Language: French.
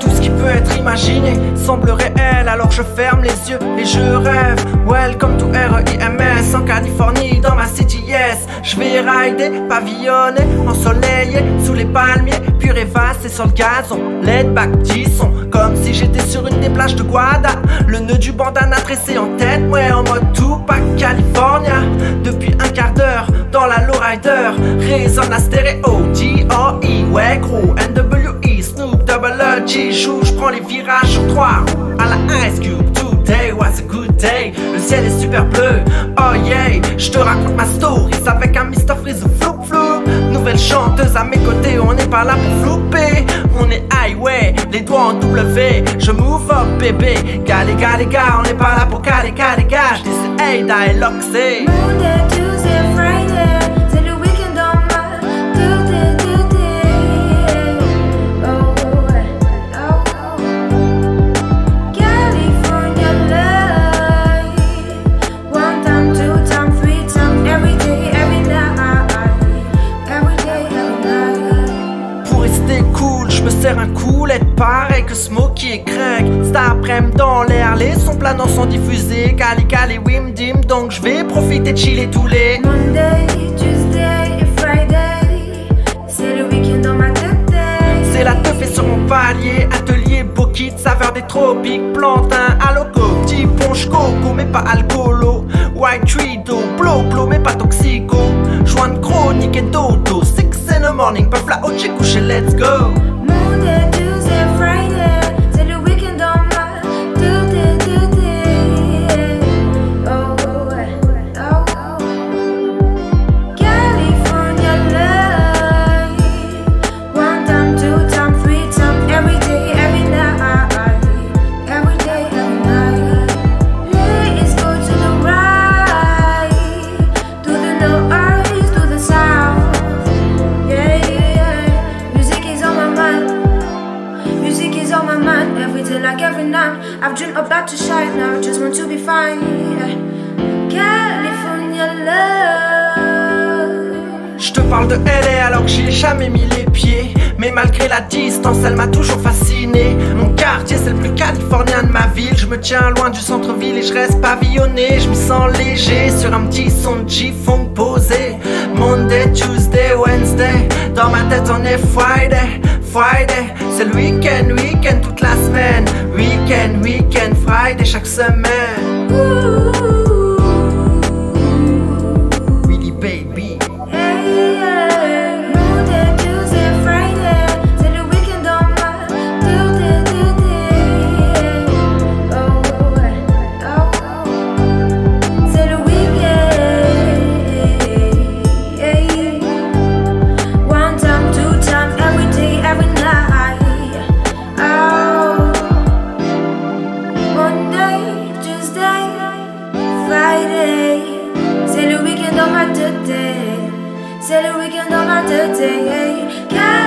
Tout ce qui peut être Imaginé, semble réel, alors je ferme les yeux et je rêve. Welcome to REIMS en Californie, dans ma city, yes. Je vais rider, pavillonner, ensoleillé, sous les palmiers, pur et vaste et sur le gazon. Lead back, 10 sons j'étais sur une des plages de Guada. Le nœud du bandana tressé en tête, ouais en mode Tupac California. Depuis un quart d'heure dans la lowrider, résonne la stéréo D.O.E. Ouais gros, N.W.E. Snoop Double G joue, j'prends les virages sur trois à la Ice Cube. Today was a good day, le ciel est super bleu. Oh yeah, je te raconte ma story avec un Mr. Freeze. Nouvelle chanteuse à mes côtés, on n'est pas là pour flouper. On est highway, les doigts en W. Je move up bébé, gars les gars les gars, on n'est pas là pour caler, caler, gars. Je dis hey dialogue c'est. Un coulet pareil que Smokey et Craig. Cet après-midi dans l'air, les sons planants sont diffusés. Cali Cali Wim Dim, donc je vais profiter de chiller tous les Monday, Tuesday et Friday. C'est le week-end dans ma tête. C'est la teuf et sur mon palier. Atelier beau kit, saveur des tropiques. Plantain, aloco, petit ponche coco, mais pas alcoolo. White tree do, blow, blow, mais pas toxico. Joint chronique et dodo. Six in the morning, puff la haute, j'ai couché, let's go. I've dreamed about to shine now, just want to be fine. California love. Je te parle de LA alors que j'y ai jamais mis les pieds. Mais malgré la distance, elle m'a toujours fasciné. Mon quartier, c'est le plus californien de ma ville. Je me tiens loin du centre-ville et je reste pavillonné. Je me sens léger sur un petit son de G-Funk posé. Monday, Tuesday, Wednesday. Dans ma tête, on est Friday. Friday, c'est le week-end, week-end toute la semaine. Week-end, week-end, Friday chaque semaine. C'est le week-end dans ma tête, Californie